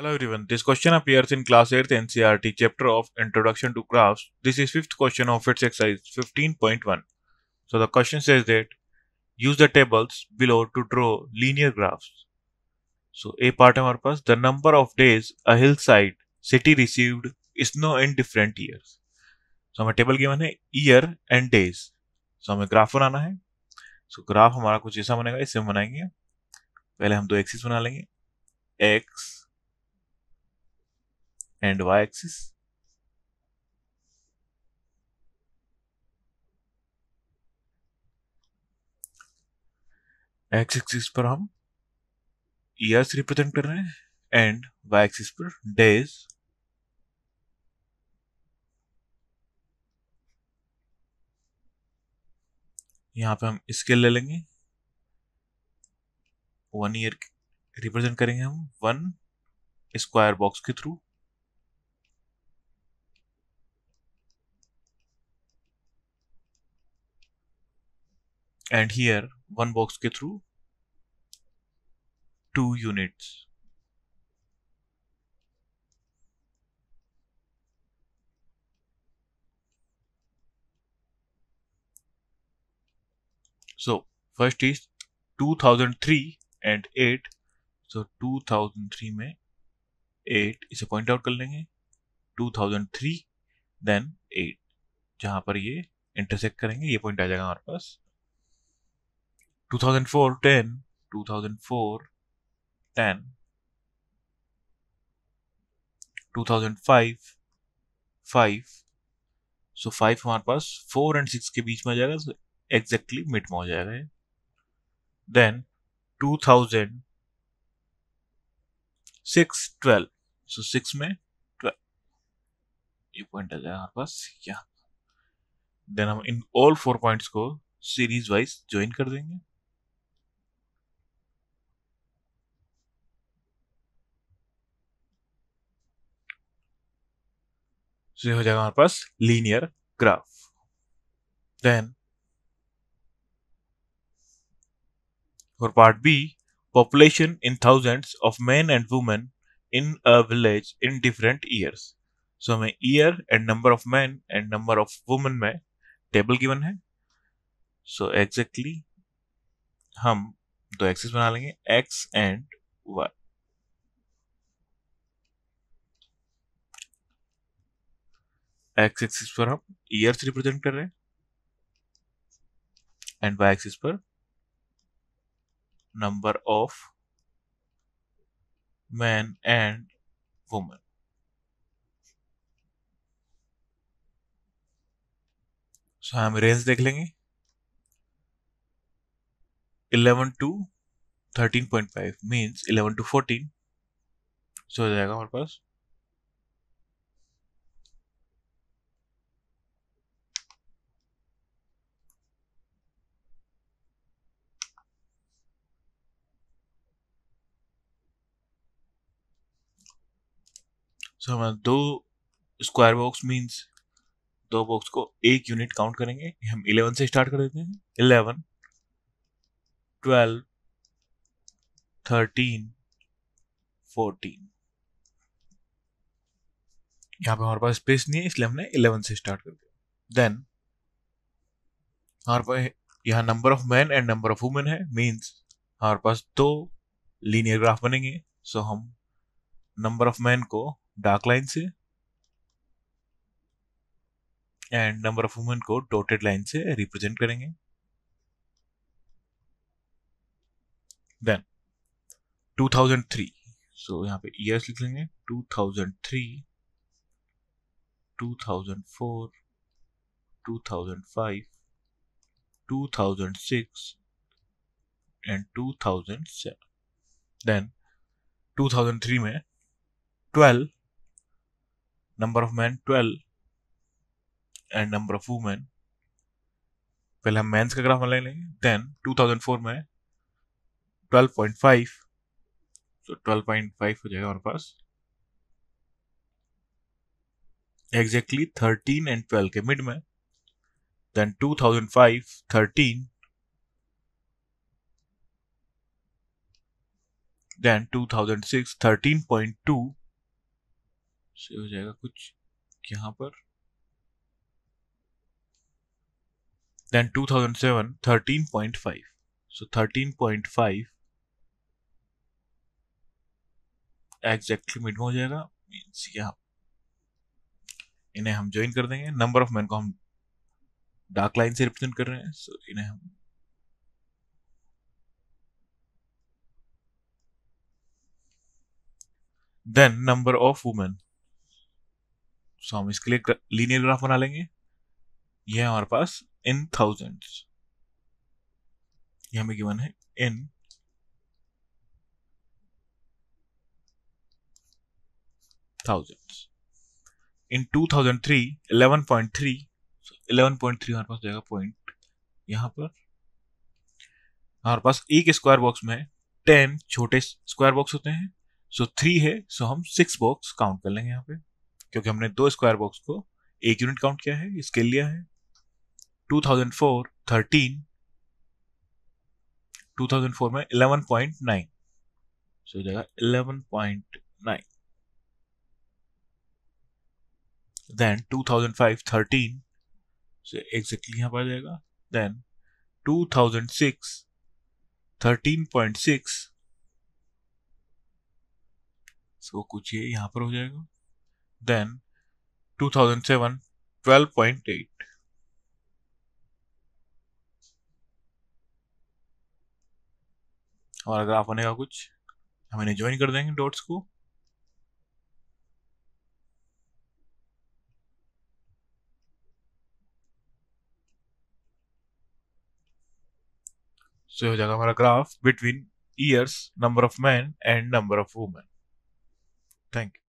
Hello everyone, this question appears in class 8th NCRT chapter of Introduction to Graphs. This is fifth question of its exercise 15.1. So the question says that use the tables below to draw linear graphs. So a part हमारे पास the number of days a hillside city received snow in different years. So हमें table given है year and days so हमें graph बनाना है so, graph हमारा कुछ ऐसा बनेगा इससे हम बनाएँगे पहले हम दो एक्सिस बना लेंगे X and y axis. X axis पर हम ईयर्स रिप्रेजेंट कर रहे हैं एंड वाई एक्सिस पर डेज़ यहाँ पे हम स्केल ले लेंगे. वन ईयर रिप्रेजेंट करेंगे हम वन स्क्वायर बॉक्स के through and here, one box के through, two units. So, first is 2003 and 8 so 2003 में 8 इसे पॉइंट आउट कर लेंगे. 2003 देन 8 जहाँ पर ये इंटरसेक्ट करेंगे, ये पॉइंट आ जाएगा हमारे पास. 2004 10 2004 10 2005 5 सो फाइव हमारे पास फोर एंड सिक्स के बीच में आ जाएगा तो एग्जैक्टली मिड में हो जाएगा then two thousand six twelve so six में ट्वेल्व ये पॉइंट आ जाएगा हमारे पास यहाँ. देन हम इन ऑल फोर पॉइंट्स को सीरीज़ वाइज ज्वाइन कर देंगे. सो ये हो जाएगा हमारे पास लीनियर ग्राफ देन और part B population in thousands of man and women in a village in different years so हमें year and number of man and number of women में टेबल गिवन है. So so exactly exactly हम दो axes बना लेंगे X and Y X axis पर हम years represent कर रहे हैं। एंड वाई एक्सिस पर number of man and women so हम रेंज देख लेंगे। 11 टू 13.5 मींस 11 टू 14 सो हो जाएगा हमारे पास सो हमारा दो स्क्वायर बॉक्स मींस दो बॉक्स को एक यूनिट काउंट करेंगे। हम 11 से स्टार्ट कर देते हैं। 11 12 13 14 यहाँ पे हमारे पास स्पेस नहीं है, इसलिए हमने 11 से स्टार्ट कर दिया। देन हमारे पास यहाँ number of man and number of women है मीन्स हमारे पास दो लीनियर ग्राफ बनेंगे। सो हम नंबर ऑफ़ मैन को डार्क लाइन से एंड नंबर ऑफ़ वुमेन को डॉटेड लाइन से रिप्रेजेंट करेंगे। देन 2003 सो so, यहाँ पे ईयर्स लिख लेंगे। 2003 2004 2005 2006 एंड 2007 देन 2003 में 12 number of men 12 and number of women. पहले हम मेंस का ग्राफ ले लेंगे. देन 2004 में 12.5 तो 12.5 हो जाएगा हमारे पास. एग्जैक्टली 13 एंड 12 के मिड में. देन 2005 13 देन 2006 13.2 से हो जाएगा कुछ यहाँ पर। देन 2007 13.5 so 13.5 एग्जैक्टली मिड हो जाएगा मीन्स यहाँ। इन्हें हम ज्वाइन कर देंगे। नंबर ऑफ़ मैन को हम डार्क लाइन से रिप्रेजेंट कर रहे हैं सो इन्हें हम then number of women so हम इसके लिए लीनियर ग्राफ बना लेंगे। यह हमारे पास इन थाउजेंड्स ये हमें गिवन है इन thousands. In 2003, 11.3, so 11.3 हमारे पास जाएगा पॉइंट यहाँ पर। हमारे पास एक स्क्वायर बॉक्स में टेन छोटे स्क्वायर बॉक्स होते हैं। सो so थ्री है सो so हम सिक्स बॉक्स काउंट कर लेंगे यहाँ पे। क्योंकि हमने दो स्क्वायर बॉक्स को एक यूनिट काउंट किया है स्केल लिया है। 2004 13 2004 में 11.9 सो so जाएगा 11.9 then 2005 13 so exactly यहाँ पर आ जाएगा। Then 2006 13.6 so, कुछ ये यहाँ पर हो जाएगा। Then 2007 12.8 और अगर आप बनेगा कुछ, हम इन्हें ज्वाइन कर देंगे डॉट्स को। सो हो जाएगा हमारा graph between years number of man and number of women thank you